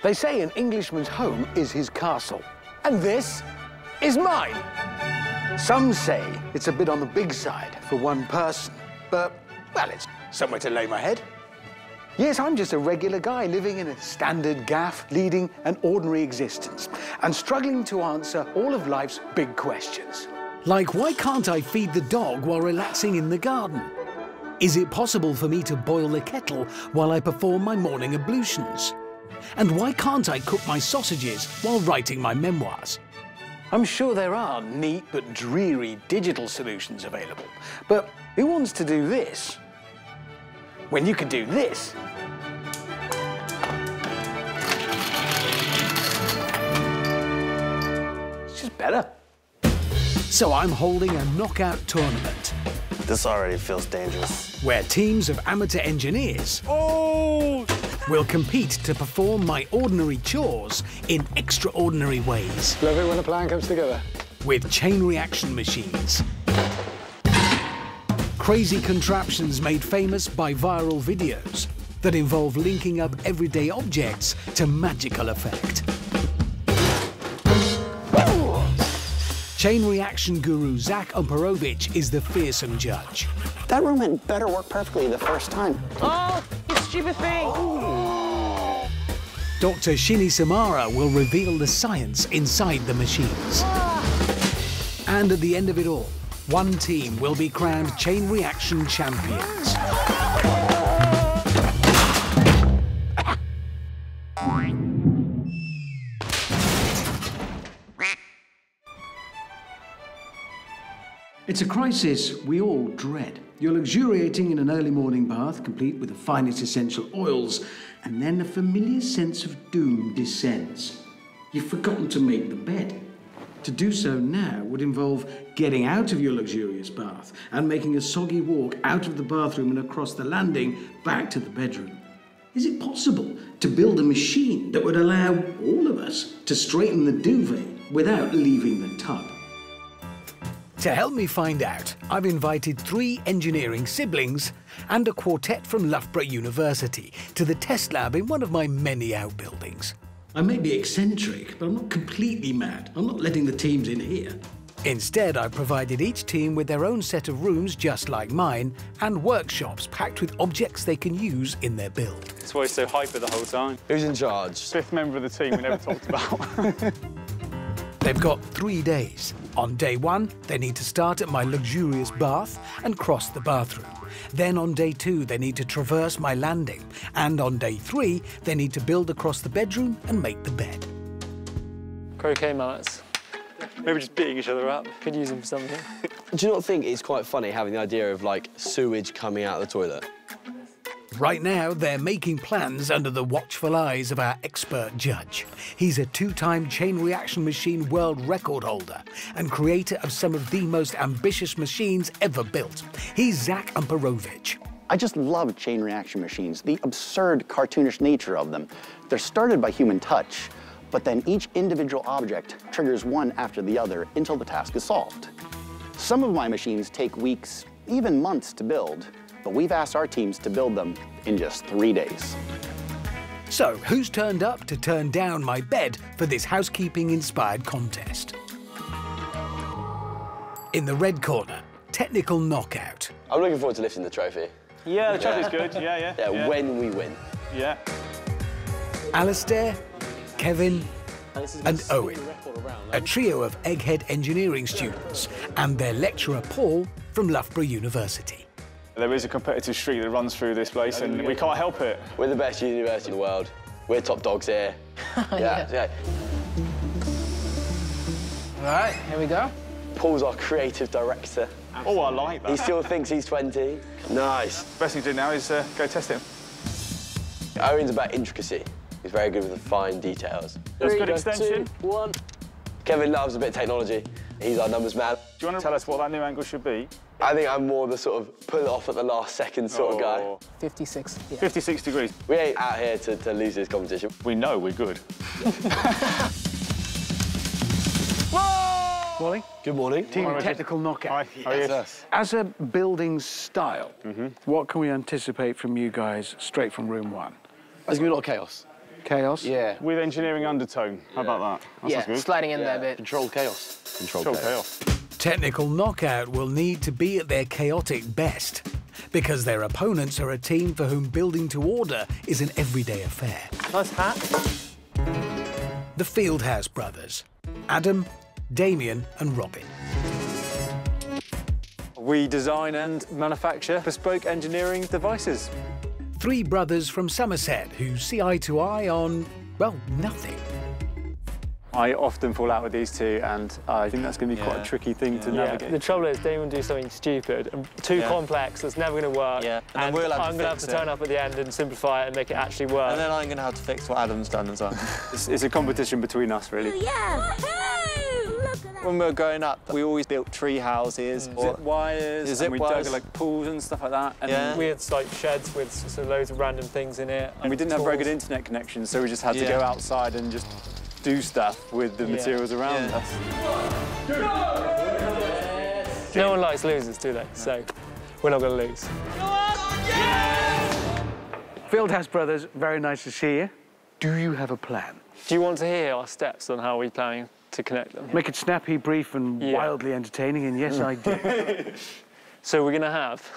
They say an Englishman's home is his castle. And this is mine. Some say it's a bit on the big side for one person, but, well, it's somewhere to lay my head. Yes, I'm just a regular guy living in a standard gaff, leading an ordinary existence and struggling to answer all of life's big questions. Like, why can't I feed the dog while relaxing in the garden? Is it possible for me to boil the kettle while I perform my morning ablutions? And why can't I cook my sausages while writing my memoirs? I'm sure there are neat but dreary digital solutions available. But who wants to do this when you can do this? It's just better. So I'm holding a knockout tournament This already feels dangerous. where teams of amateur engineers Oh! will compete to perform my ordinary chores in extraordinary ways Love it when a plan comes together. with chain reaction machines. Crazy contraptions made famous by viral videos that involve linking up everyday objects to magical effect. Chain reaction guru Zach Umperovitch is the fearsome judge. That room had better work perfectly the first time. Oh, you stupid thing! Dr. Shini Somara will reveal the science inside the machines. Ah. And at the end of it all, one team will be crowned chain reaction champions. It's a crisis we all dread. You're luxuriating in an early morning bath, complete with the finest essential oils, and then a familiar sense of doom descends. You've forgotten to make the bed. To do so now would involve getting out of your luxurious bath and making a soggy walk out of the bathroom and across the landing back to the bedroom. Is it possible to build a machine that would allow all of us to straighten the duvet without leaving the tub? To help me find out, I've invited three engineering siblings and a quartet from Loughborough University to the test lab in one of my many outbuildings. I may be eccentric, but I'm not completely mad. I'm not letting the teams in here. Instead, I've provided each team with their own set of rooms just like mine and workshops packed with objects they can use in their build. That's why he's so hyper the whole time. Who's in charge? Fifth member of the team we never talked about. They've got three days. On day one, they need to start at my luxurious bath and cross the bathroom. Then on day two, they need to traverse my landing. And on day three, they need to build across the bedroom and make the bed. Croquet mallets. Maybe just beating each other up. Could use them for something. Do you not think it's quite funny having the idea of like sewage coming out of the toilet? Right now, they're making plans under the watchful eyes of our expert judge. He's a two-time chain reaction machine world record holder and creator of some of the most ambitious machines ever built. He's Zach Umperovitch. I just love chain reaction machines, the absurd cartoonish nature of them. They're started by human touch, but then each individual object triggers one after the other until the task is solved. Some of my machines take weeks, even months to build, but we've asked our teams to build them in just three days. So, who's turned up to turn down my bed for this housekeeping-inspired contest? In the red corner, technical knockout. I'm looking forward to lifting the trophy. Yeah, the trophy's good. Yeah, yeah. Yeah, when we win. Yeah. Alistair, Kevin, and Owen, a trio of Egghead engineering students, and their lecturer Paul from Loughborough University. There is a competitive streak that runs through this place, and we can't help it. We're the best university in the world. We're top dogs here. yeah, yeah. All right, here we go. Paul's our creative director. Oh, I like that. He still thinks he's 20. Nice. Best thing to do now is uh, go test him. Owen's about intricacy. He's very good with the fine details. That's good extension. Two, one. Kevin loves a bit of technology. He's our numbers man. Do you want to tell us what that new angle should be? I think I'm more the sort of pull it off at the last second sort of oh. guy. Oh, 56. Yeah. 56 degrees. We ain't out here to, to lose this competition. We know we're good. Morning. Good morning. Team Morning, Technical Knockout. Hi, how are you? As a building style, mm-hmm. what can we anticipate from you guys straight from room one? There's gonna be a lot of chaos. Chaos. Yeah. With engineering undertone. How about that? That yeah, good. sliding in there a bit. Controlled chaos. Controlled, Control chaos. chaos. Technical Knockout will need to be at their chaotic best because their opponents are a team for whom building to order is an everyday affair. Nice hat. The Fieldhouse brothers Adam, Damien, and Robin. We design and manufacture bespoke engineering devices. Three brothers from Somerset who see eye to eye on, well, nothing. I often fall out with these two, and I think that's going to be quite a tricky thing to Yeah. navigate. The trouble is, Damon will do something stupid and too Yeah. complex that's never going to work. Yeah, and And, we'll I'm going to have fix to turn it. up at the end and simplify it and make it actually work. And then I'm going to have to fix what Adam's done as well. It's, it's a competition between us, really. Oh, yeah! Woohoo! Look at that! when we were growing up, we always built tree houses. Mm. or- Zip wires, Zip and we wires. dug like pools and stuff like that. And, Yeah. We had like sheds with sort of loads of random things in it. and we didn't have very good internet connections, so we just had to go outside and just do stuff with the Yeah. materials around Yeah. us. No one likes losers, do they? So we're not going to lose. Fieldhouse Brothers, very nice to see you. Do you have a plan? Do you want to hear our steps on how we're planning to connect them? Make it snappy, brief, and Yeah. wildly entertaining, and yes, I do. So we're going to have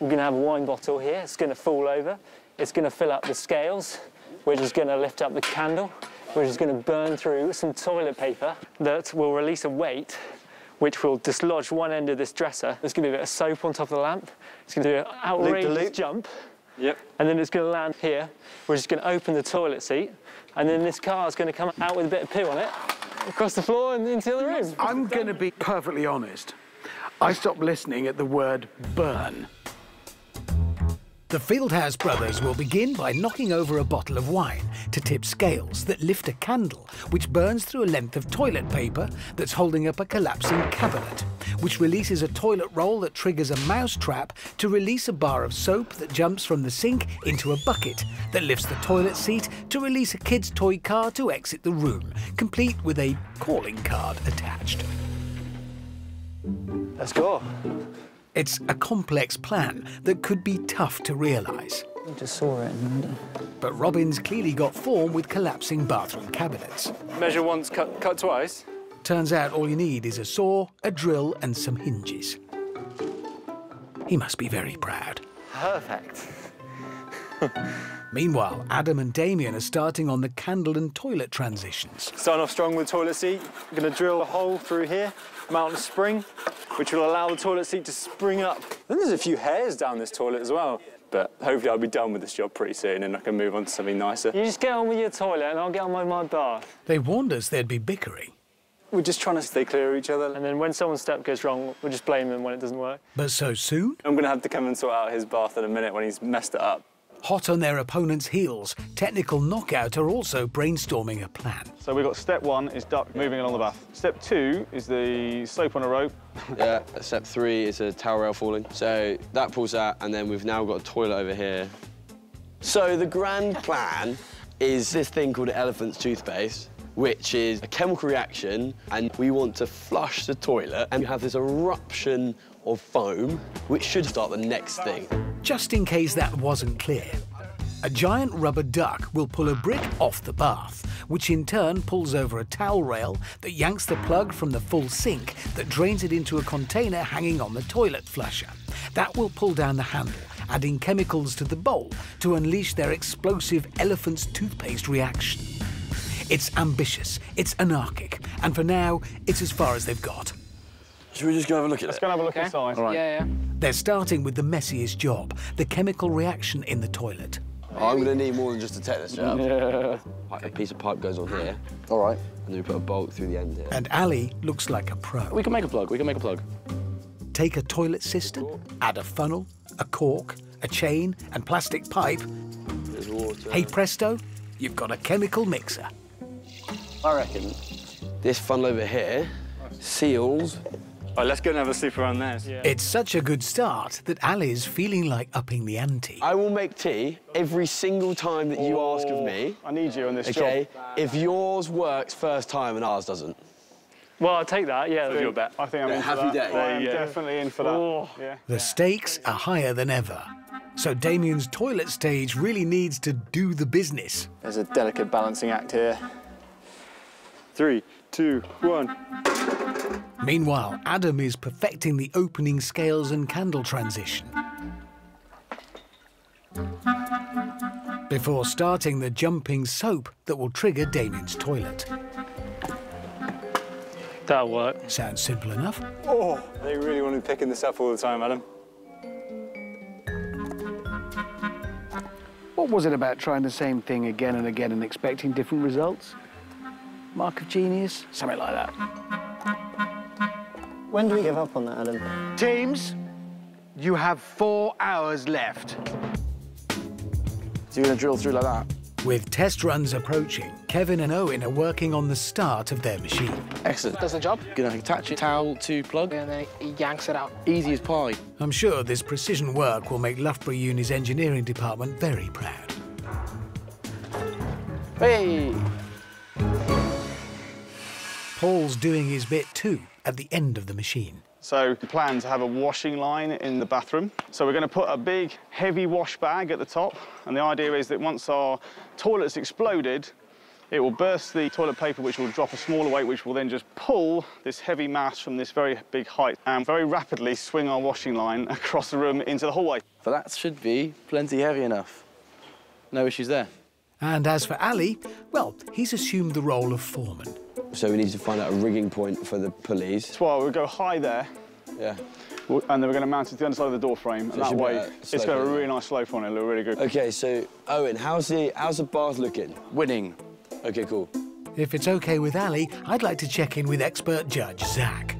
we're going to have a wine bottle here. It's going to fall over. It's going to fill up the scales, We're just going to lift up the candle, which is going to burn through some toilet paper that will release a weight, which will dislodge one end of this dresser. There's going to be a bit of soap on top of the lamp. It's going to do an outrageous loop. jump, Yep. and then it's going to land here. We're just going to open the toilet seat, and then this car is going to come out with a bit of poo on it, across the floor and into the room. I'm going to be perfectly honest. I stopped listening at the word burn. The Fieldhouse brothers will begin by knocking over a bottle of wine to tip scales that lift a candle, which burns through a length of toilet paper that's holding up a collapsing cabinet, which releases a toilet roll that triggers a mouse trap to release a bar of soap that jumps from the sink into a bucket that lifts the toilet seat to release a kid's toy car to exit the room, complete with a calling card attached. Let's go. It's a complex plan that could be tough to realise. I just saw it. And... But Robin's clearly got form with collapsing bathroom cabinets. Measure once, cut, cut twice. Turns out all you need is a saw, a drill, and some hinges. He must be very proud. Perfect. Meanwhile, Adam and Damien are starting on the candle and toilet transitions. Starting off strong with the toilet seat. We're going to drill a hole through here, mount a spring, which will allow the toilet seat to spring up. Then there's a few hairs down this toilet as well. But hopefully I'll be done with this job pretty soon and I can move on to something nicer. You just get on with your toilet and I'll get on with my bath. They warned us there'd be bickering, We're just trying to stay clear of each other. And then when someone's step goes wrong, we'll just blame them when it doesn't work. but so soon, I'm going to have to come and sort out his bath in a minute when he's messed it up. Hot on their opponent's heels, Technical Knockout are also brainstorming a plan. So we've got step one is duck moving along the bath. Step two is the soap on a rope. Yeah, step three is a towel rail falling. So that pulls out, and then we've now got a toilet over here. So the grand plan is this thing called elephant's toothpaste, which is a chemical reaction, and we want to flush the toilet, and you have this eruption of foam, which should start the next thing. Just in case that wasn't clear, a giant rubber duck will pull a brick off the bath, which in turn pulls over a towel rail that yanks the plug from the full sink that drains it into a container hanging on the toilet flusher. That will pull down the handle, adding chemicals to the bowl to unleash their explosive elephant's toothpaste reaction. It's ambitious, it's anarchic, and for now, it's as far as they've got. Should we just go have a look at Let's it? go and have a look inside. Yeah, yeah. They're starting with the messiest job the chemical reaction in the toilet. I'm going to need more than just a tetanus jab. Yeah. A piece of pipe goes on here, All right. and then we put a bolt through the end here. And Ali looks like a pro. We can make a plug, we can make a plug. Take a toilet cistern, add a funnel, a cork, a chain, and plastic pipe. There's water. Hey presto, you've got a chemical mixer. I reckon this funnel over here seals. All right, let's go and have a sleep around there. Yeah. It's such a good start that Ali's feeling like upping the ante. I will make tea every single time that you oh, ask of me. I need you on this Okay, job. if yours works first time and ours doesn't. Well, I'll take that, yeah. Your bet. I think I'm Yeah, in for happy that. day. I am Yeah. definitely in for that. Oh. Yeah. The stakes are higher than ever. So Damien's toilet stage really needs to do the business. There's a delicate balancing act here. Three, two, one. Meanwhile, Adam is perfecting the opening scales and candle transition. Before starting the jumping soap that will trigger Damien's toilet. That'll work. Sounds simple enough. Oh, they really want to be picking this up all the time, Adam. What was it about trying the same thing again and again and expecting different results? Mark of genius? Something like that. When do we give up on that, Adam? Teams, you have four hours left. So you're going to drill through like that? With test runs approaching, Kevin and Owen are working on the start of their machine. Excellent. Does the job, Gonna attach a towel to plug. and then he yanks it out. Easy as pie. I'm sure this precision work will make Loughborough Uni's engineering department very proud. Hey! Paul's doing his bit too at the end of the machine. So the plan to have a washing line in the bathroom. So we're going to put a big, heavy wash bag at the top. And the idea is that once our toilet's exploded, it will burst the toilet paper, which will drop a smaller weight, which will then just pull this heavy mass from this very big height and very rapidly swing our washing line across the room into the hallway. But that should be plenty heavy enough. No issues there. And as for Ali, well, he's assumed the role of foreman. So we need to find out a rigging point for the pulleys. That's why we'll go high there, Yeah. and then we're going to mount it to the underside of the door frame. So and that way, it's got a really nice slope on it. It'll look really good. Okay, so Owen, how's the how's the bath looking? Winning. Okay, cool. If it's okay with Ali, I'd like to check in with expert judge Zach.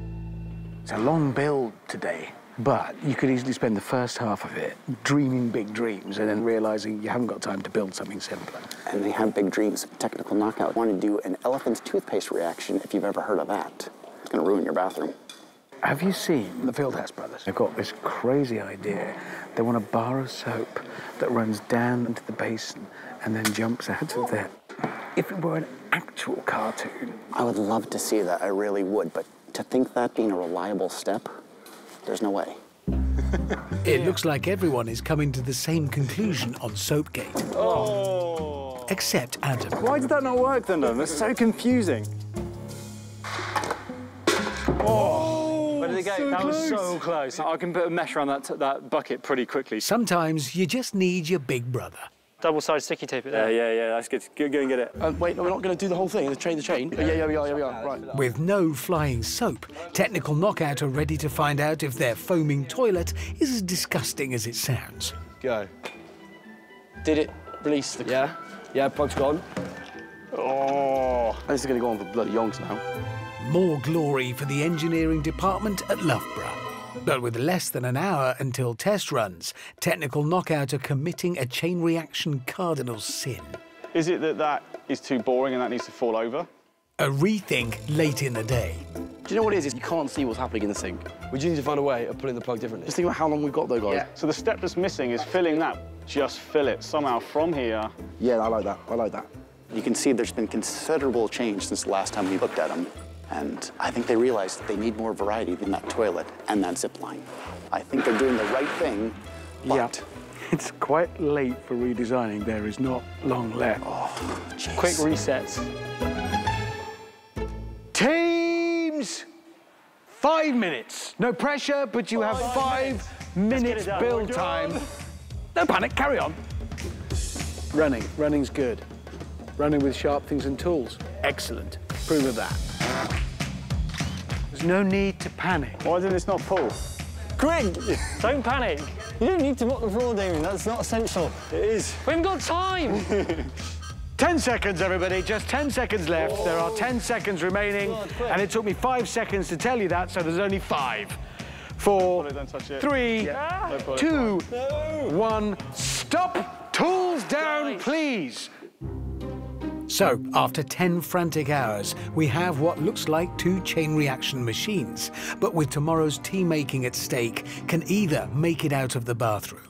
It's a long build today, but you could easily spend the first half of it dreaming big dreams and then realizing you haven't got time to build something simpler. And they have big dreams. Technical knockout. Want to do an elephant's toothpaste reaction if you've ever heard of that. It's going to ruin your bathroom. Have you seen the Fieldhouse brothers? They've got this crazy idea. They want a bar of soap that runs down into the basin and then jumps out of there. If it were an actual cartoon, I would love to see that. I really would. But to think that being a reliable step, there's no way. It looks like everyone is coming to the same conclusion on Soapgate. Oh. Except Adam. Why did that not work then, Adam? That's so confusing. Oh, oh, where did it go? that was so close. I can put a mesh around that, t- that bucket pretty quickly. Sometimes you just need your big brother. Double-sided sticky tape it Yeah, there. yeah, yeah. That's good. Go, go and get it. Um, wait, no, we're not going to do the whole thing. The chain, the chain. Yeah, yeah, we are, yeah, we are. Right. With no flying soap, Technical Knockout are ready to find out if their foaming toilet is as disgusting as it sounds. Go. Did it release the? Yeah. Yeah, plug's gone. Oh. This is going to go on for bloody yonks now. More glory for the engineering department at Loughborough. But with less than an hour until test runs, Technical Knockout are committing a chain reaction cardinal sin. Is it that that is too boring and that needs to fall over? A rethink late in the day. Do you know what it is? Is you can't see what's happening in the sink. We just need to find a way of pulling the plug differently. Just think about how long we've got though, guys. Yeah. So the step that's missing is filling that. Just fill it somehow from here. Yeah, I like that. I like that. You can see there's been considerable change since the last time we looked at them. And I think they realized that they need more variety than that toilet and that zip line. I think they're doing the right thing, but it's quite late for redesigning. There is not long left. Oh, jeez. Quick resets. Teams! Five minutes. No pressure, but you have five minutes it done. build time. No panic, carry on. Running. Running's good. Running with sharp things and tools. Excellent. Prove of that. There's no need to panic. Why didn't this not pull? Quick! Don't panic. You don't need to mop the floor, Damien. That's not essential. It is. We haven't got time. 10 seconds, everybody. Just 10 seconds left. There are 10 seconds remaining. And it took me five seconds to tell you that, so there's only five. Four, it, don't touch it. three, Don't pull it. two, one. Stop! Tools down, please. So, after 10 frantic hours, we have what looks like two chain reaction machines, but with tomorrow's tea making at stake, can either make it out of the bathroom.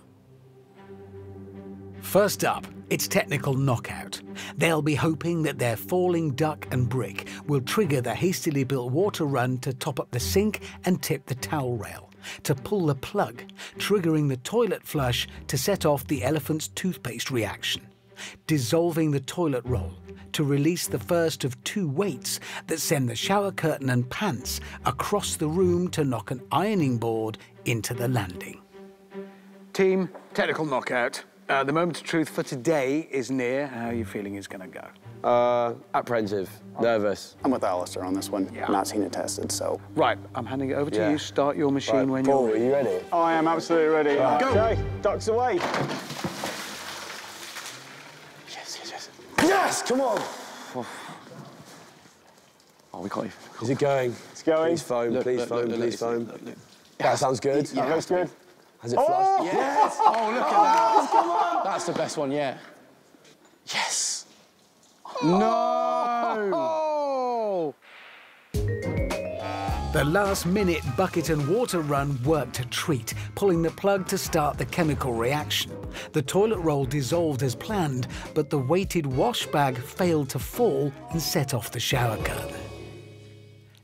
First up, it's technical knockout. They'll be hoping that their falling duck and brick will trigger the hastily built water run to top up the sink and tip the towel rail. to pull the plug, triggering the toilet flush to set off the elephant's toothpaste reaction, dissolving the toilet roll to release the first of two weights that send the shower curtain and pants across the room to knock an ironing board into the landing. Team, technical knockout. Uh, the moment of truth for today is near. How are you feeling is going to go? Uh, apprehensive, nervous. I'm with Alistair on this one. Yeah. Not seen it tested, so. Right, I'm handing it over to Yeah. you. Start your machine Right, when Paul, you're ready. are ready. you ready? I am absolutely ready. Go. Okay, ducks away. Yes, yes, yes. Yes, come on. Oh, we got you. Is it going? It's going. Please foam, Look, please look, foam, look, look, please look, foam. look, look. That sounds good. That looks good. Has it flushed? Oh! Yes! Oh, look at that. Come on. That's the best one yet. Yes! No! Oh! The last minute bucket and water run worked a treat, pulling the plug to start the chemical reaction. The toilet roll dissolved as planned, but the weighted wash bag failed to fall and set off the shower curtain.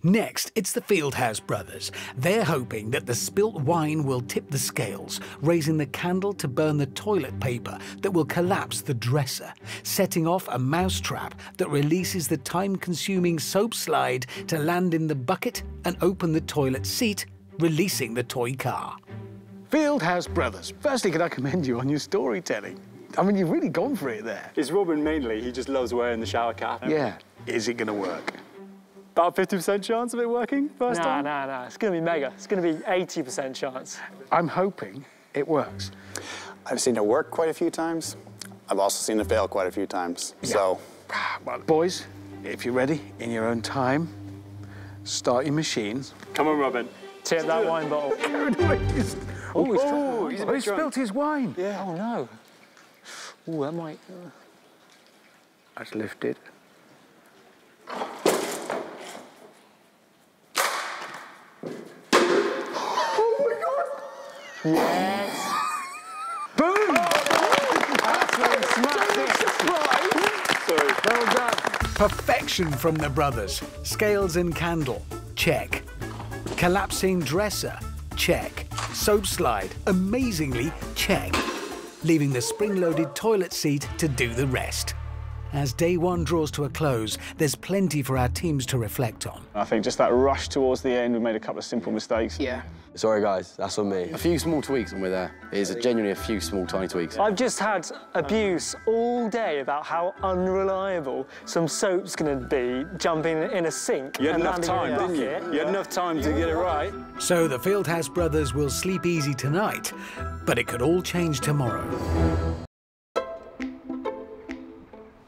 Next, it's the Fieldhouse brothers. They're hoping that the spilt wine will tip the scales, raising the candle to burn the toilet paper that will collapse the dresser, setting off a mousetrap that releases the time consuming soap slide to land in the bucket and open the toilet seat, releasing the toy car. Fieldhouse Brothers. Firstly, can I commend you on your storytelling? I mean, you've really gone for it there. It's Robin mainly. He just loves wearing the shower cap. Yeah. Is it going to work? About 50% chance of it working first Nah, time? nah, nah. It's going to be mega. It's going to be 80% chance. I'm hoping it works. I've seen it work quite a few times. I've also seen it fail quite a few times. So, Well, boys, if you're ready, in your own time, start your machines. Come on, Robin. Tip that wine bottle. Oh, he's, Oh, he's a bit he drunk. spilt his wine. Yeah. Oh, no. Oh, that might... Uh, That's lifted. Yes. Boom! Sorry. Well done. Perfection from the brothers. Scales and candle, check. Collapsing dresser, check. Soap slide, amazingly, check. Leaving the spring loaded toilet seat to do the rest. As day one draws to a close, there's plenty for our teams to reflect on. I think just that rush towards the end, we made a couple of simple mistakes. Yeah. Sorry, guys, that's on me. A few small tweaks and we're there. It is genuinely a few small, tiny tweaks. I've just had abuse all day about how unreliable some soap's going to be jumping in a sink. You had and enough landing in time, a didn't you? You had enough time to get it right. So the Fieldhouse brothers will sleep easy tonight, but it could all change tomorrow.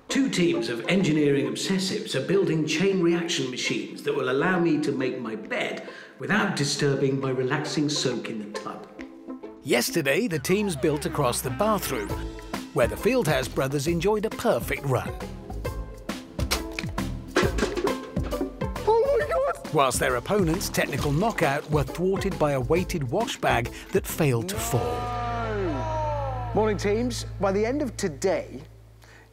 Two teams of engineering obsessives are building chain reaction machines that will allow me to make my bed without disturbing my relaxing soak in the tub. Yesterday, the teams built across the bathroom, where the Fieldhouse brothers enjoyed a perfect run. Oh Whilst their opponents' technical knockout were thwarted by a weighted wash bag that failed to fall. Morning, teams. By the end of today,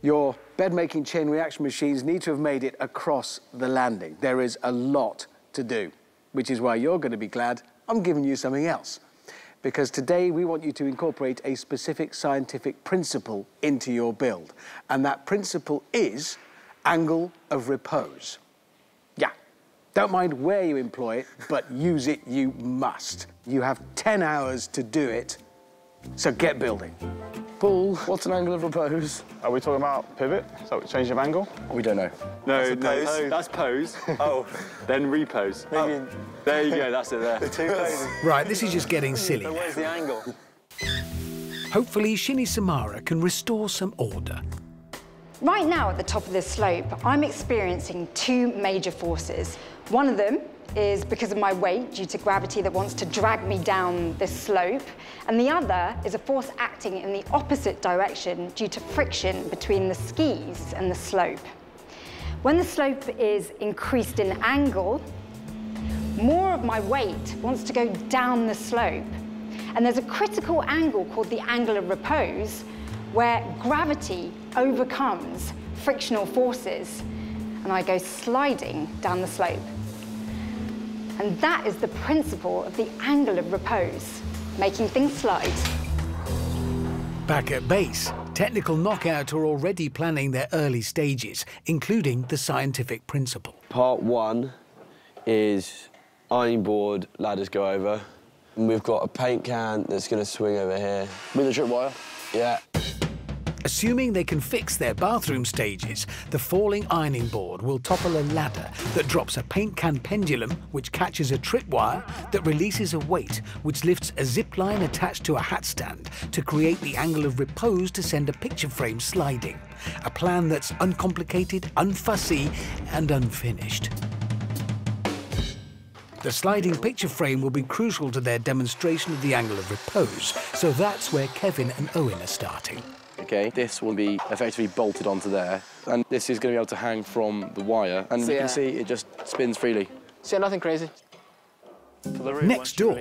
your bed-making chain reaction machines need to have made it across the landing. There is a lot to do, which is why you're going to be glad I'm giving you something else. Because today we want you to incorporate a specific scientific principle into your build. And that principle is angle of repose. Yeah. Don't mind where you employ it, but use it you must. You have 10 hours to do it, so get building. Paul, what's an angle of repose? Are we talking about pivot? So change of angle? We don't know. No, That's a no, pose. that's pose. oh, then repose. Maybe oh. There you go, that's it there. two poses. Right, this is just getting hmm, silly. So where's the angle? Hopefully, Shini Somara can restore some order. Right now, at the top of this slope, I'm experiencing two major forces. One of them is because of my weight due to gravity that wants to drag me down this slope, and the other is a force acting in the opposite direction due to friction between the skis and the slope. When the slope is increased in angle, more of my weight wants to go down the slope. And there's a critical angle called the angle of repose where gravity overcomes frictional forces and I go sliding down the slope. And that is the principle of the angle of repose, making things slide. Back at base, Technical Knockout are already planning their early stages, including the scientific principle. Part one is ironing board, ladders go over. And we've got a paint can that's going to swing over here. With a tripwire? Yeah. Assuming they can fix their bathroom stages, the falling ironing board will topple a ladder that drops a paint can pendulum, which catches a tripwire that releases a weight, which lifts a zip line attached to a hat stand to create the angle of repose to send a picture frame sliding. A plan that's uncomplicated, unfussy, and unfinished. The sliding picture frame will be crucial to their demonstration of the angle of repose, so that's where Kevin and Owen are starting. Okay, this will be effectively bolted onto there, and this is going to be able to hang from the wire, and you Yeah. can see it just spins freely. So nothing crazy. Next door,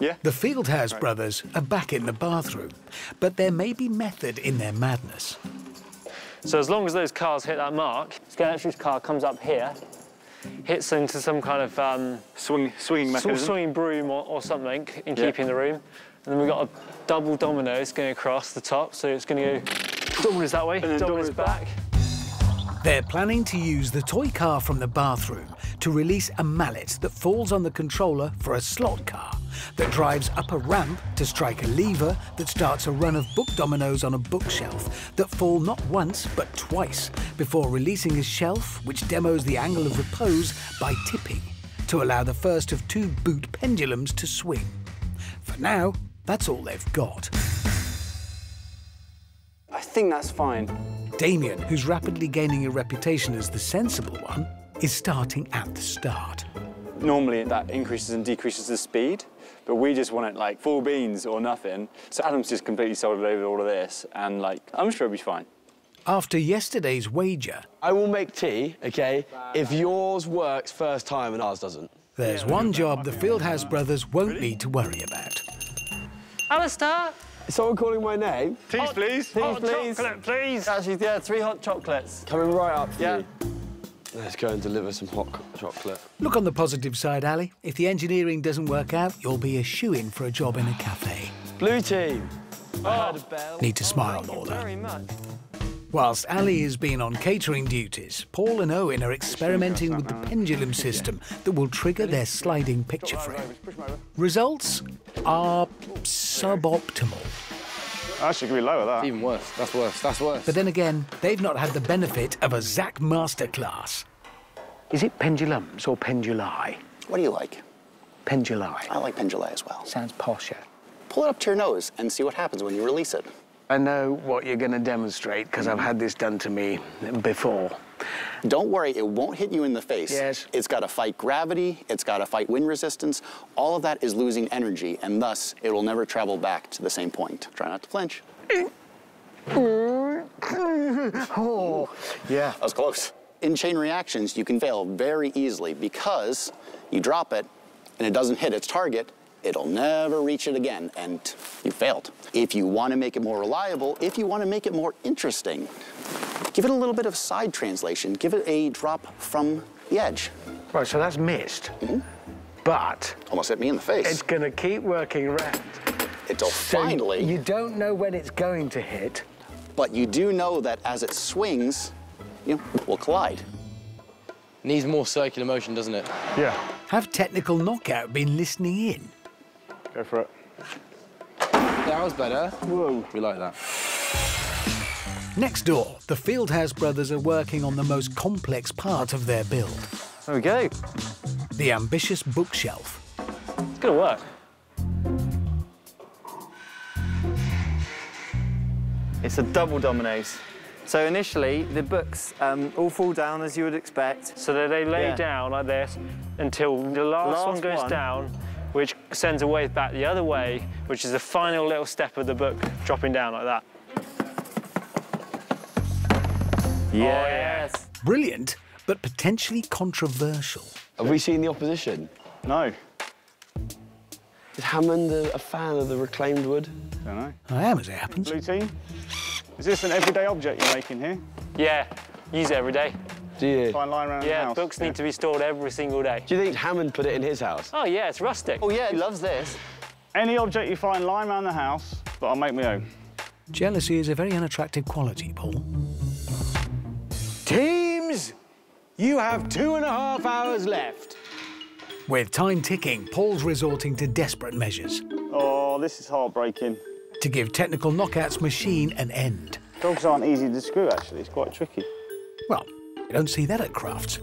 Yeah. the Fieldhouse brothers are back in the bathroom, but there may be method in their madness. So as long as those cars hit that mark, Scalextric's car comes up here, hits into some kind of um, Swing, swinging mechanism. swinging broom or, or something in Yeah. keeping the room. And then we've got a double dominoes going across the top, so it's going to go dominoes that way, then dominoes dominoes back. They're planning to use the toy car from the bathroom to release a mallet that falls on the controller for a slot car that drives up a ramp to strike a lever that starts a run of book dominoes on a bookshelf that fall not once but twice before releasing a shelf which demos the angle of repose by tipping to allow the first of two boot pendulums to swing. For now, that's all they've got. I think that's fine. Damien, who's rapidly gaining a reputation as the sensible one, is starting at the start. Normally that increases and decreases the speed, but we just want it like full beans or nothing. So Adam's just completely soldered over all of this, and like I'm sure it'll be fine. After yesterday's wager, I will make tea, OK, if yours works first time and ours doesn't. there's one job the Fieldhouse brothers won't need to worry about. Alistair! Is someone calling my name? Teas, please. Teas, Hot please. chocolate, please! Actually, yeah, three hot chocolates. Coming right up for Yeah. you. Let's go and deliver some hot chocolate. Look on the positive side, Ali. If the engineering doesn't work out, you'll be a shoe-in for a job in a cafe. Blue team. I heard a bell. Need to smile more, though. Very much. Whilst Ali has been on catering duties, Paul and Owen are experimenting with the pendulum system that will trigger their sliding picture frame. Results are suboptimal. Actually, it could be lower, that. Even worse. That's worse. That's worse. But then again, they've not had the benefit of a Zach masterclass. Is it pendulums or penduli? What do you like? Penduli. I like penduli as well. Sounds posher. Pull it up to your nose and see what happens when you release it. I know what you're going to demonstrate because I've had this done to me before. Don't worry, it won't hit you in the face. Yes. It's got to fight gravity, it's got to fight wind resistance. All of that is losing energy, and thus it will never travel back to the same point. Try not to flinch. Oh, yeah. That was close. In chain reactions, you can fail very easily because you drop it and it doesn't hit its target, it'll never reach it again, and you failed. If you want to make it more reliable, if you want to make it more interesting, give it a little bit of side translation. Give it a drop from the edge. Right, so that's missed. Mm-hmm. But Almost hit me in the face. it's going to keep working around. Until So finally, You don't know when it's going to hit. but you do know that as it swings, you know, will collide. Needs more circular motion, doesn't it? Yeah, Have Technical Knockout been listening in? Go for it. That was better. Whoa. We like that. Next door, the Fieldhouse brothers are working on the most complex part of their build There we go. the ambitious bookshelf. It's going to work. It's a double dominoes. So initially, the books um, all fall down as you would expect. So they lay Yeah. down like this until the last, Last one goes one. down, which sends a wave back the other way, which is the final little step of the book dropping down like that. Oh, yes. Brilliant, but potentially controversial. Have we seen the opposition? No, Is Hammond a, a fan of the reclaimed wood? don't know. I am, as it happens. Blue team, is this an everyday object you're making here? Yeah, use it every day. Do you? Find lying around the Yeah, house. books need to be stored every single day. Do you think Hammond put it in his house? Oh yeah, it's rustic. Oh yeah, he loves this. Any object you find lying around the house, but I'll make my own. Jealousy is a very unattractive quality, Paul. Teams, you have two and a half hours left. With time ticking, Paul's resorting to desperate measures Oh, this is heartbreaking. to give Technical Knockout's machine an end. Dogs aren't easy to screw, actually. It's quite tricky. Well, you don't see that at Crufts.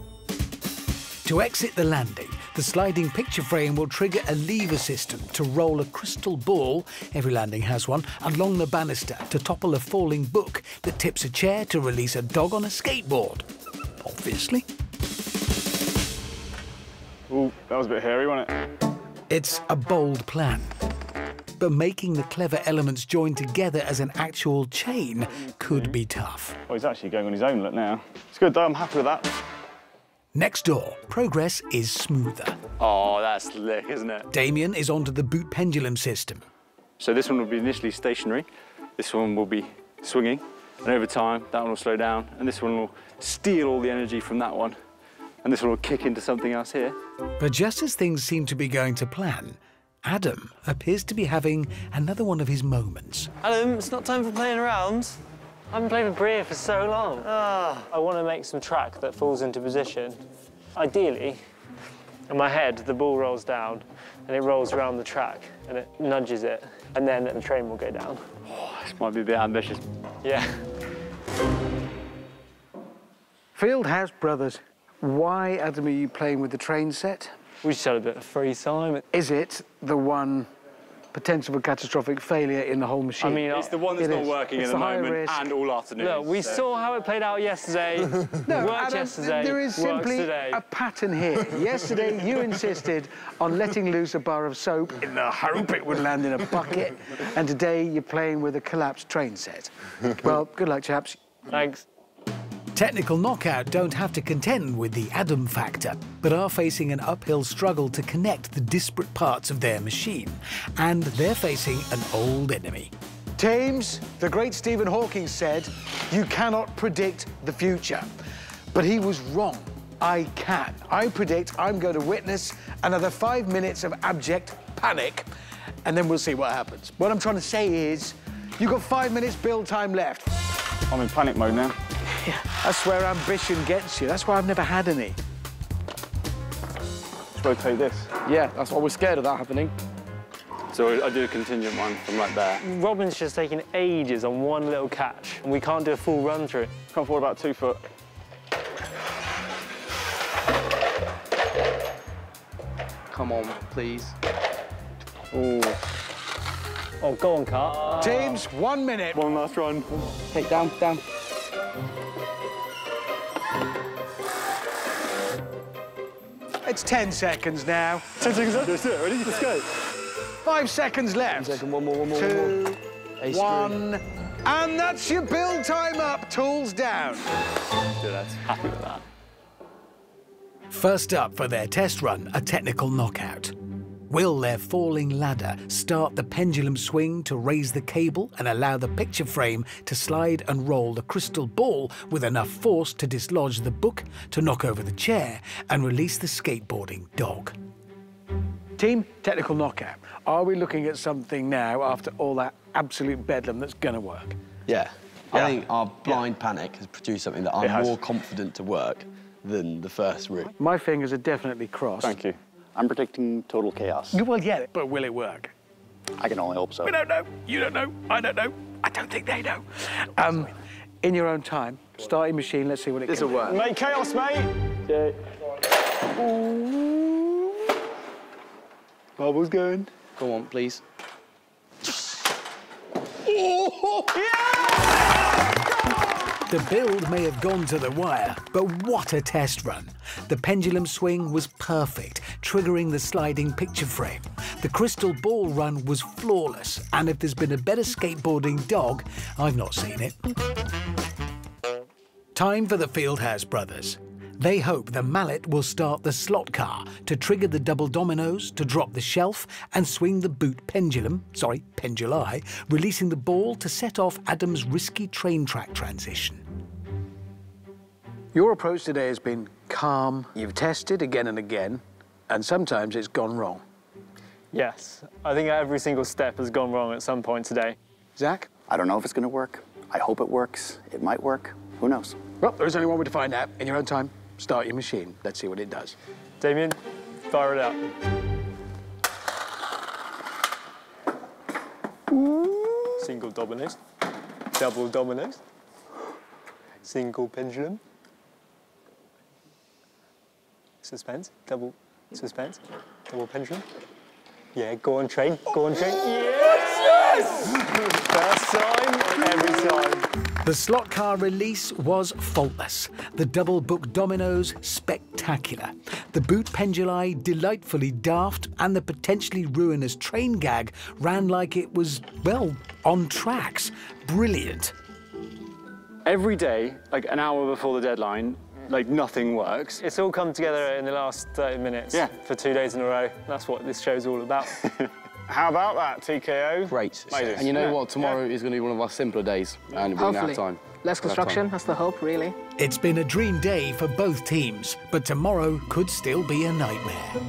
To exit the landing, the sliding picture frame will trigger a lever system to roll a crystal ball, every landing has one, along the banister to topple a falling book that tips a chair to release a dog on a skateboard. Obviously. Ooh, that was a bit hairy, wasn't it? It's a bold plan. But making the clever elements join together as an actual chain could be tough. Oh, he's actually going on his own look now. It's good, though. I'm happy with that. Next door, progress is smoother. Oh, that's slick, isn't it? Damien is onto the boot pendulum system. So this one will be initially stationary. This one will be swinging. And over time, that one will slow down. And this one will steal all the energy from that one. And this one will kick into something else here. But just as things seem to be going to plan, Adam appears to be having another one of his moments. Adam, it's not time for playing around. I've been playing with Brio for so long. Ah. I want to make some track that falls into position. Ideally, in my head, the ball rolls down and it rolls around the track and it nudges it, and then the train will go down. This might be a bit ambitious. Yeah. Fieldhouse Brothers, why, Adam, are you playing with the train set? We just had a bit of free time. Is it the one potential for catastrophic failure in the whole machine? I mean, It's the one that's not is. working It's at the the high moment risk. and all afternoon. look, we so- saw how it played out yesterday. No, worked Adam, yesterday. there is simply today. a pattern here. Yesterday, you insisted on letting loose a bar of soap in the hope it would land in a bucket, and today you're playing with a collapsed train set. Well, good luck, chaps. Thanks. Technical Knockout don't have to contend with the Adam factor, but are facing an uphill struggle to connect the disparate parts of their machine. And they're facing an old enemy. Teams, the great Stephen Hawking said, you cannot predict the future. But he was wrong. I can. I predict I'm going to witness another five minutes of abject panic, and then we'll see what happens. What I'm trying to say is, you've got five minutes build time left. I'm in panic mode now. That's where ambition gets you. That's why I've never had any. Let's rotate this. Yeah, that's why we're scared of that happening. So I do a contingent one from right there. Robin's just taking ages on one little catch, and we can't do a full run through. It. Come forward about two foot. Come on, please. Oh, go on, Car. Teams, one minute. One last run. Okay, down, down. It's 10 seconds now. 10 seconds left. Let's do it. Ready? Let's go. Five seconds left. Second, one more, one more, one more. Ace one. And that's your build time up. Tools down. Do that. Happy with that. First up for their test run, a technical knockout. Will their falling ladder start the pendulum swing to raise the cable and allow the picture frame to slide and roll the crystal ball with enough force to dislodge the book, to knock over the chair, and release the skateboarding dog? Team, technical knockout. Are we looking at something now after all that absolute bedlam that's going to work? Yeah. Yeah. I think our blind panic has produced something that I'm more confident to work than the first route. My fingers are definitely crossed. Thank you. I'm predicting total chaos. You will get it, but will it work? I can only hope so. We don't know. You don't know. I don't know. I don't think they know. Um, in your own time, starting machine. Let's see what it This can will work. Make chaos, mate. Okay. Bubble's going. Go on, please. The build may have gone to the wire, but what a test run. The pendulum swing was perfect, triggering the sliding picture frame. The crystal ball run was flawless, and if there's been a better skateboarding dog, I've not seen it. Time for the Fieldhouse brothers. They hope the mallet will start the slot car to trigger the double dominoes, to drop the shelf and swing the boot pendulum, sorry, penduli, releasing the ball to set off Adam's risky train track transition. Your approach today has been calm. You've tested again and again, and sometimes it's gone wrong. Yes, I think every single step has gone wrong at some point today. Zach? I don't know if it's going to work. I hope it works. It might work. Who knows? Well, there's only one way to find out. In your own time, start your machine. Let's see what it does. Damien, fire it up. Single dominoes, double dominoes, single pendulum, suspense, double suspense, double pendulum. Yeah, go on train, go on train. Yes! Yes! First time, every time. The slot car release was faultless. The double book dominoes, spectacular. The boot penduli, delightfully daft, and the potentially ruinous train gag ran like it was, well, on tracks. Brilliant. Every day, like an hour before the deadline, like nothing works. It's all come together in the last 30 minutes Yeah. for two days in a row. That's what this show's all about. How about that, TKO? Great. Amazing. And you know Yeah. what? Tomorrow is going to be one of our simpler days, and we're going to have Hopefully. time. Less construction, time. that's the hope, really. It's been a dream day for both teams, but tomorrow could still be a nightmare.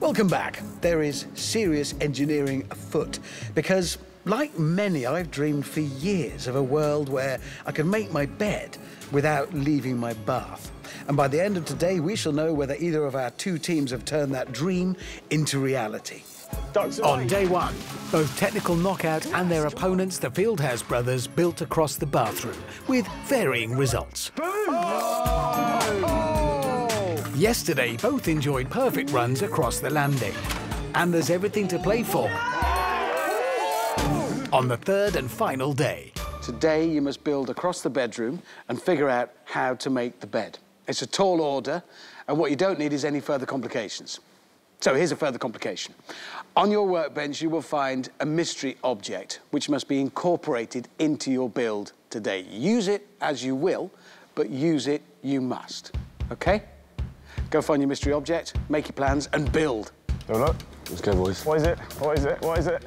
Welcome back. There is serious engineering afoot because, like many, I've dreamed for years of a world where I can make my bed without leaving my bath. And by the end of today, we shall know whether either of our two teams have turned that dream into reality. On day one, both technical knockout and their opponents, the Fieldhouse brothers, built across the bathroom with varying results. Yesterday, both enjoyed perfect runs across the landing. And there's everything to play for. On the third and final day, Today, you must build across the bedroom and figure out how to make the bed. It's a tall order, and what you don't need is any further complications. So here's a further complication. On your workbench, you will find a mystery object, which must be incorporated into your build today. Use it as you will, but use it you must. Okay? Go find your mystery object, make your plans, and build. A look. Let's go, boys. What is it? What is it? What is it?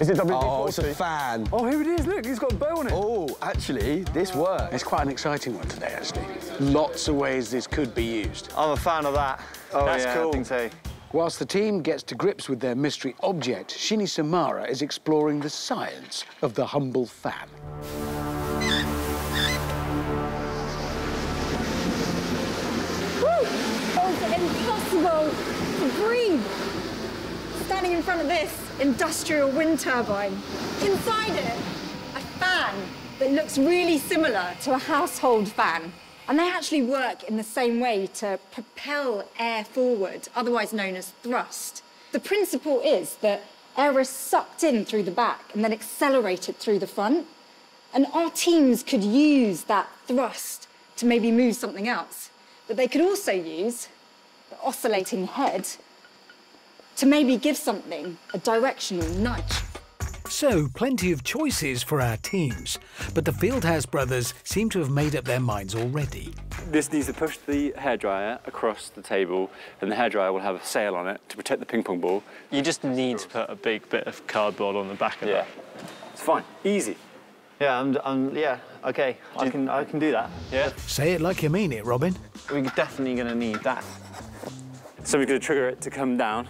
Is it WD-40? Oh, it's a fan. Oh, here it is, look, he's got a bow on it. Oh, actually, this works. It's quite an exciting one today, actually. Lots of ways this could be used. I'm a fan of that. Oh, That's yeah, cool. I think so. Whilst the team gets to grips with their mystery object, Shini Somara is exploring the science of the humble fan. Oh, it's impossible to breathe. Standing in front of this industrial wind turbine. Inside it, a fan that looks really similar to a household fan. And they actually work in the same way to propel air forward, otherwise known as thrust. The principle is that air is sucked in through the back and then accelerated through the front. And our teams could use that thrust to maybe move something else. But they could also use the oscillating head to maybe give something a directional nudge. So, plenty of choices for our teams. But the Fieldhouse brothers seem to have made up their minds already. This needs to push the hairdryer across the table, and the hairdryer will have a sail on it to protect the ping pong ball. You just need to put a big bit of cardboard on the back of Yeah. that. It's fine, easy. Yeah, I'm, I'm, yeah, okay, I can, I can do that. Yeah. Say it like you mean it, Robin. We're definitely going to need that. So we're going to trigger it to come down,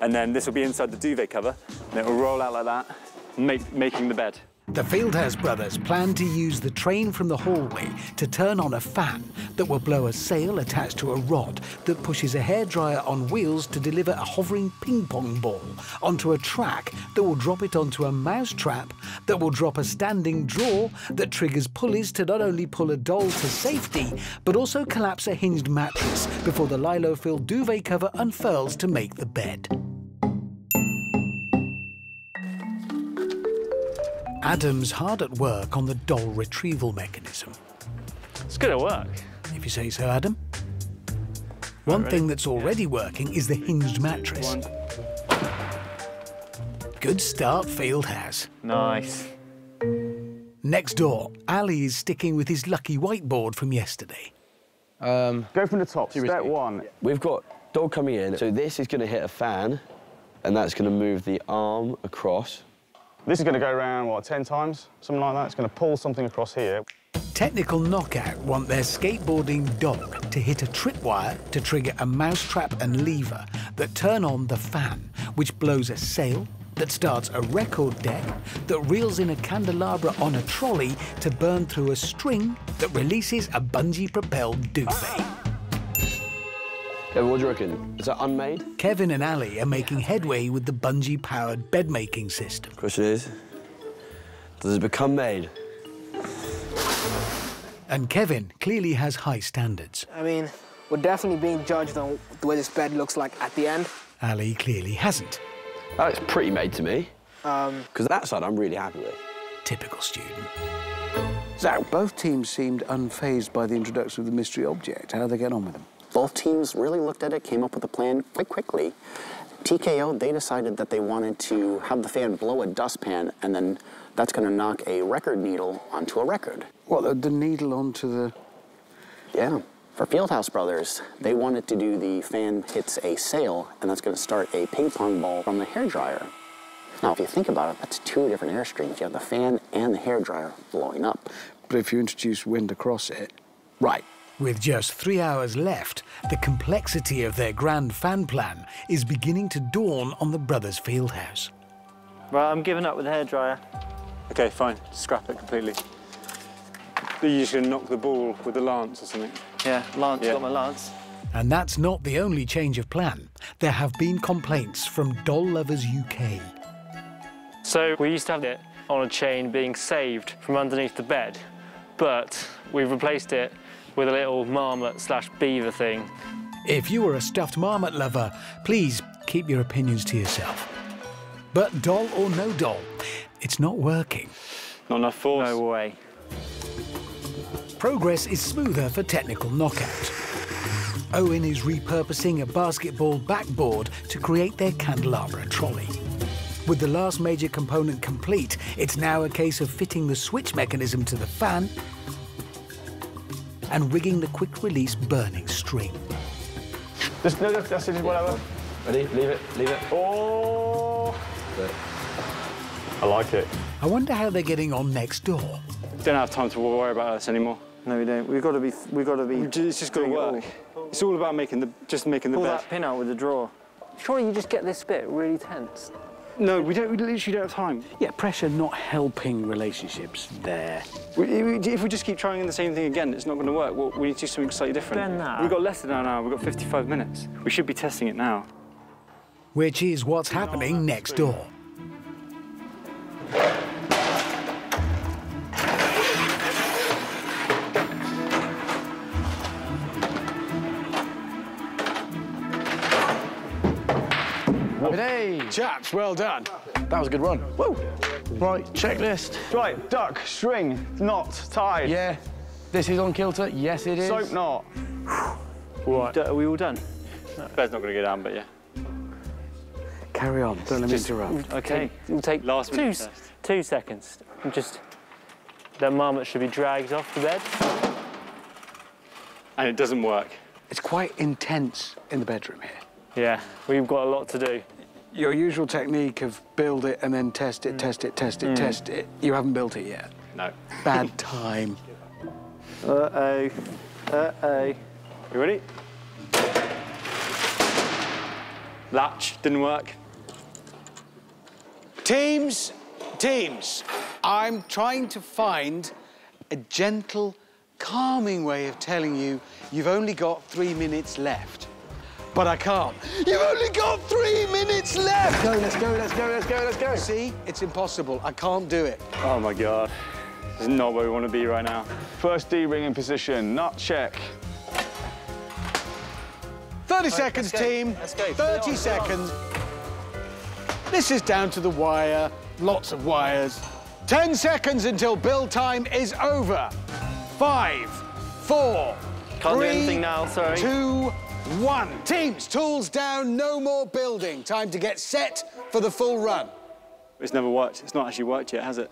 and then this will be inside the duvet cover, and it will roll out like that, make, making the bed. The Fieldhouse brothers plan to use the train from the hallway to turn on a fan that will blow a sail attached to a rod that pushes a hairdryer on wheels to deliver a hovering ping pong ball onto a track that will drop it onto a mouse trap that will drop a standing drawer that triggers pulleys to not only pull a doll to safety but also collapse a hinged mattress before the lilo-filled duvet cover unfurls to make the bed. Adam's hard at work on the doll retrieval mechanism. It's gonna work. If you say so, Adam. One thing that's already working is the hinged mattress. Good start Fieldhouse. Nice. Next door, Ali is sticking with his lucky whiteboard from yesterday. Um, Go from the top. Step one. We've got dog coming in, so this is going to hit a fan, and that's going to move the arm across. This is going to go around, what, 10 times? Something like that. It's going to pull something across here. Technical Knockout want their skateboarding dog to hit a tripwire to trigger a mousetrap and lever that turn on the fan, which blows a sail, that starts a record deck, that reels in a candelabra on a trolley to burn through a string that releases a bungee-propelled duvet. Kevin, what do you reckon? Is that unmade? Kevin and Ali are making headway with the bungee-powered bed-making system. Question is, does it become made? And Kevin clearly has high standards. I mean, we're definitely being judged on the way this bed looks like at the end. Ali clearly hasn't. That looks pretty made to me. Um, Because that side I'm really happy with. Typical student. So, both teams seemed unfazed by the introduction of the mystery object. How they get on with them? Both teams really looked at it, came up with a plan quite quickly. TKO, they decided that they wanted to have the fan blow a dustpan, and then that's going to knock a record needle onto a record. Well, the, the needle onto the... Yeah. For Fieldhouse Brothers, they wanted to do the fan hits a sail, and that's going to start a ping pong ball from the hairdryer. Now, if you think about it, that's two different airstreams. You have the fan and the hairdryer blowing up. But if you introduce wind across it... Right. With just three hours left, the complexity of their grand fan plan is beginning to dawn on the brothers' fieldhouse. Right, I'm giving up with the hairdryer. Okay, fine. Scrap it completely. Are you just going to knock the ball with the lance or something? Yeah, lance, Yeah. got my lance. And that's not the only change of plan. There have been complaints from Doll Lovers UK. So we used to have it on a chain being saved from underneath the bed, but we've replaced it with a little marmot slash beaver thing. If you are a stuffed marmot lover, please keep your opinions to yourself. But doll or no doll, it's not working. Not enough force. No way. Progress is smoother for technical knockout. Owen is repurposing a basketball backboard to create their candelabra trolley. With the last major component complete, it's now a case of fitting the switch mechanism to the fan and rigging the quick-release burning string. Just, no, that's, that's it, whatever. Ready? Leave it, leave it. Oh! I like it. I wonder how they're getting on next door. Don't have time to worry about us anymore. No, we don't. We've got to be. We've got to be. It's just got to doing it work. It's all about making the just making the Pull bed. that pin out with the drawer. Surely you just get this bit really tense. No, we don't. We literally don't have time. Yeah, pressure not helping relationships there. We, we- if we just keep trying the same thing again, it's not going to work. Well, we need to do something slightly different. Then that. We've got less than an hour. We've got 55 minutes. We should be testing it now. Which is what's happening next door. Chaps, well done. that was a good run. Woo! Right, checklist. Right, duck, string, knot, tie. Yeah, this is on kilter. Yes, it is. Soap knot. Right. Are we all done? Bed's not going to go down, but yeah. Carry on, don't let me interrupt. Okay. It'll take Last two, minute s- test. two seconds. And Just that marmot should be dragged off the bed. And it doesn't work. It's quite intense in the bedroom here. Yeah, we've got a lot to do. Your usual technique of build it and then test it, mm. test it, test it, mm. test it. You haven't built it yet. No. Bad time. Uh-oh. Uh-oh. You ready? Latch didn't work. Teams, teams, I'm trying to find a gentle, calming way of telling you you've only got three minutes left. But I can't. You've only got three minutes left! Go, let's go, let's go, let's go, let's go. See, it's impossible. I can't do it. Oh my god. This is not where we want to be right now. First D-ring in position, nut check. 30 seconds, let's team. Let's go. 30 on, seconds. This is down to the wire. Lots of wires. 10 seconds until build time is over. Five, four, Can't do anything now, sorry. two, one. Teams, tools down, no more building. Time to get set for the full run. It's never worked. It's not actually worked yet, has it?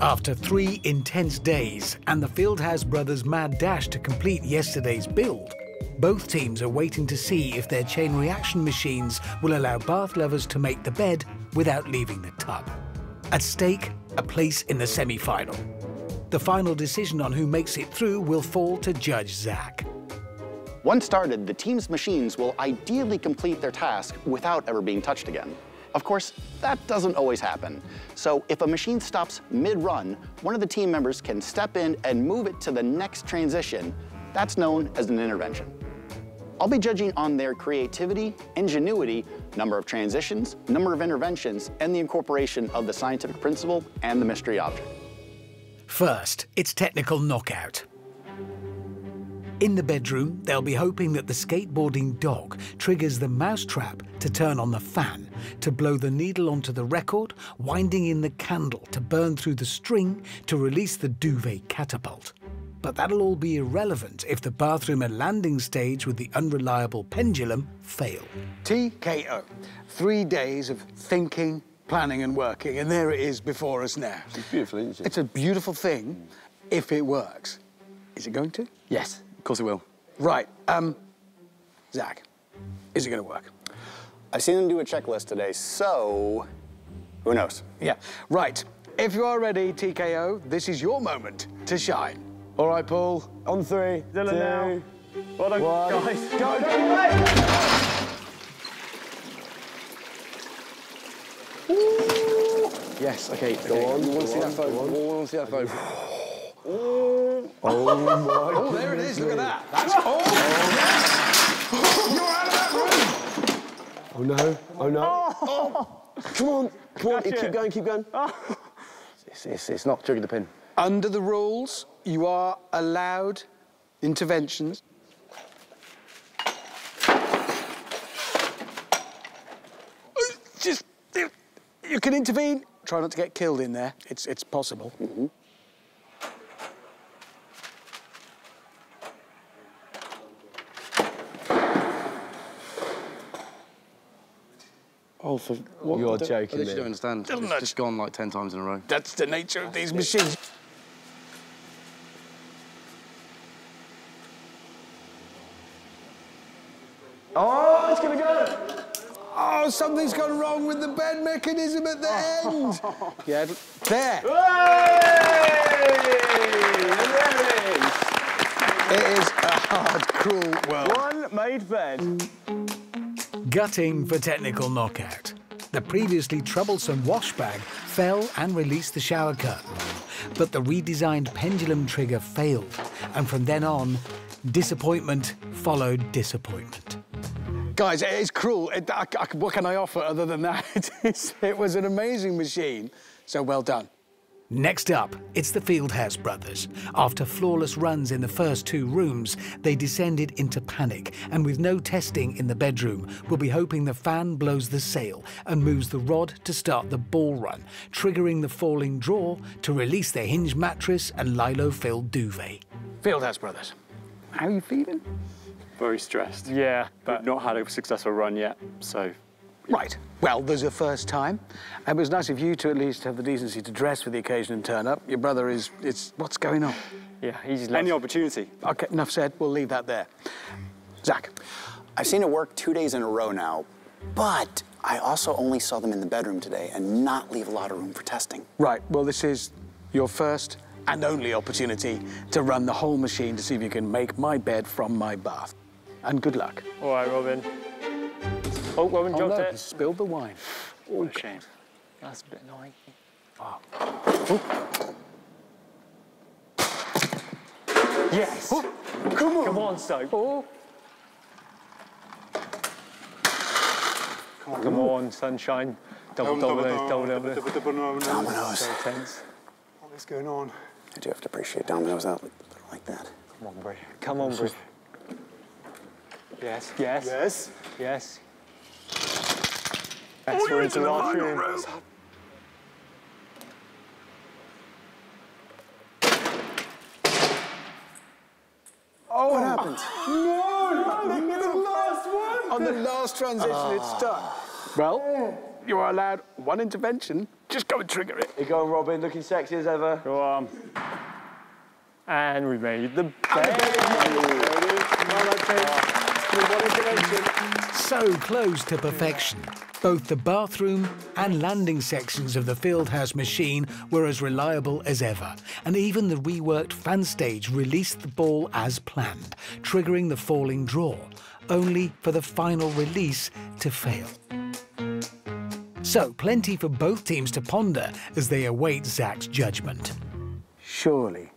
After three intense days and the Fieldhouse brothers' mad dash to complete yesterday's build, both teams are waiting to see if their chain reaction machines will allow bath lovers to make the bed without leaving the tub. At stake, a place in the semi-final. The final decision on who makes it through will fall to Judge Zach. Once started, the team's machines will ideally complete their task without ever being touched again. Of course, that doesn't always happen. So if a machine stops mid-run, one of the team members can step in and move it to the next transition. That's known as an intervention. I'll be judging on their creativity, ingenuity, number of transitions, number of interventions, and the incorporation of the scientific principle and the mystery object. First, it's technical knockout. In the bedroom, they'll be hoping that the skateboarding dog triggers the mousetrap to turn on the fan, to blow the needle onto the record, winding in the candle to burn through the string to release the duvet catapult. But that'll all be irrelevant if the bathroom and landing stage with the unreliable pendulum fail. TKO. Three days of thinking, planning, and working, and there it is before us now. It's beautiful, isn't it? It's a beautiful thing if it works. Is it going to? Yes, of course it will. Right. Um, Zach, is it going to work? I've seen them do a checklist today, so who knows? Yeah. Right. If you are ready, TKO, this is your moment to shine. All right, Paul. On three, Dylan two, now. Well done, one. guys. Go, go, Yes, okay. Go okay. on, We want to see that phone. go on. We want to see that phone. Oh, my Oh, there it is. Look at that. That's oh, yes. You're out of that room. Oh no, oh no. Come on, come on, Catch keep going, keep going. It's, it's, it's not triggered the pin. Under the rules, you are allowed interventions. Just, you can intervene. Try not to get killed in there. It's, it's possible. Mm-hmm. Oh, for what? You're I don't- joking I literally don't understand. Doesn't It's just gone like 10 times in a row. That's the nature of these machines. Oh, it's gonna go. Oh, something's gone wrong with the bed mechanism at the end. yeah, there. It is a hard, cruel world. One made bed. Gutting for technical knockout. The previously troublesome wash bag fell and released the shower curtain. But the redesigned pendulum trigger failed, and from then on, disappointment followed disappointment. Guys, it is cruel. It, I, I, what can I offer other than that? It was an amazing machine, so well done. Next up, it's the Fieldhouse brothers. After flawless runs in the first two rooms, they descended into panic, and with no testing in the bedroom, we'll be hoping the fan blows the sail and moves the rod to start the ball run, triggering the falling drawer to release their hinge mattress and lilo-filled duvet. Fieldhouse Brothers, how are you feeling? Very stressed. Yeah, but not had a successful run yet, so Right. Well, there's a first time. It was nice of you to at least have the decency to dress for the occasion and turn up. Your brother is, it's, what's going on? yeah, he's any opportunity. Okay, enough said. We'll leave that there. Zach. I've seen it work two days in a row now, but I also only saw them in the bedroom today and not leave a lot of room for testing. Right. Well, this is your first and only opportunity to run the whole machine to see if you can make my bed from my bath. And good luck. All right, Robin. Oh, Robin Oh, dropped no, it. he spilled the wine. What a shame. That's a bit annoying. Oh. Yes. Come on. Come on, Stoke. Oh. Come on, sunshine. Double dominoes, double dominoes. Dominoes. So tense. What's going on? I do have to appreciate dominoes out like that. Come on, Brie. Come on, Brie. Yes, yes. Yes. Yes. Yes, we're into the room. Oh, what happened? No, no, the last one. On the last transition, it's ah. stuck. Well, you are allowed one intervention. Just go and trigger it. You go on, Robin, looking sexy as ever. Go on. And we made the bed. So close to perfection. Both the bathroom and landing sections of the Fieldhouse machine were as reliable as ever, and even the reworked fan stage released the ball as planned, triggering the falling draw, only for the final release to fail. So, plenty for both teams to ponder as they await Zach's judgment. Surely,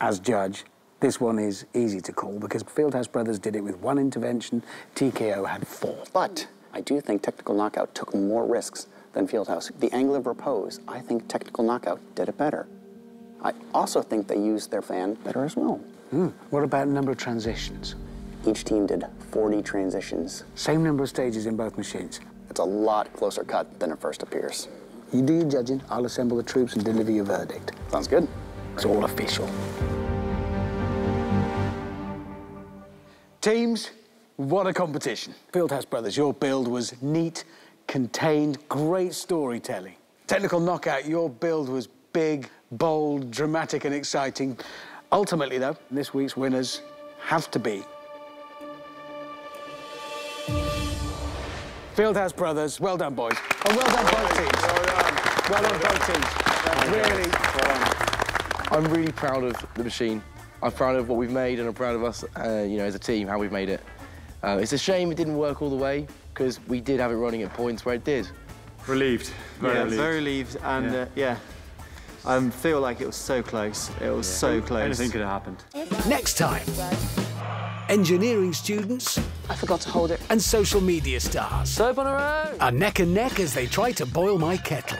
as judge, this one is easy to call because Fieldhouse Brothers did it with one intervention, TKO had four. But I do think Technical Knockout took more risks than Fieldhouse. The angle of repose, I think Technical Knockout did it better. I also think they used their fan better as well. Hmm. What about number of transitions? Each team did 40 transitions. Same number of stages in both machines. It's a lot closer cut than it first appears. You do your judging, I'll assemble the troops and deliver your verdict. Sounds good. It's all official. Teams, what a competition. Fieldhouse Brothers, your build was neat, contained, great storytelling. Technical Knockout, your build was big, bold, dramatic, and exciting. Ultimately, though, this week's winners have to be Fieldhouse Brothers. Well done, boys. And well done, both teams. Well done. Well done, both teams. Really. I'm really proud of the machine. I'm proud of what we've made and I'm proud of us, uh, you know, as a team, how we've made it. Uh, it's a shame it didn't work all the way because we did have it running at points where it did. Relieved. Very yeah, relieved. very relieved, and Yeah. uh, yeah, I feel like it was so close. It was so close. Anything could have happened. Next time, engineering students. I forgot to hold it. And social media stars Soap on our own. are neck and neck as they try to boil my kettle.